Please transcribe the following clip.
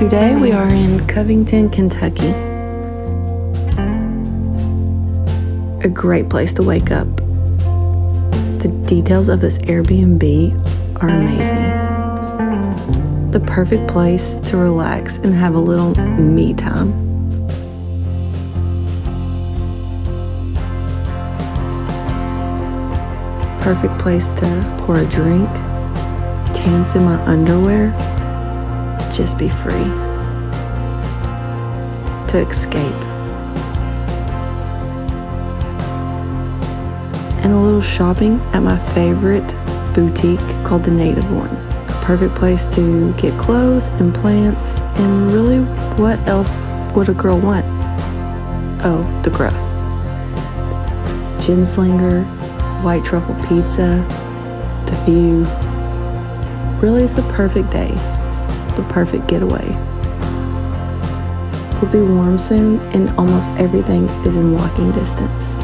Today we are in Covington, Kentucky. A great place to wake up. The details of this Airbnb are amazing. The perfect place to relax and have a little me time. Perfect place to pour a drink, dance in my underwear just be free, to escape. And a little shopping at my favorite boutique called the Native One. A perfect place to get clothes and plants, and really, what else would a girl want? Oh, the gruff. Ginslinger, white truffle pizza, the view. Really, it's a perfect day the perfect getaway. It'll be warm soon, and almost everything is in walking distance.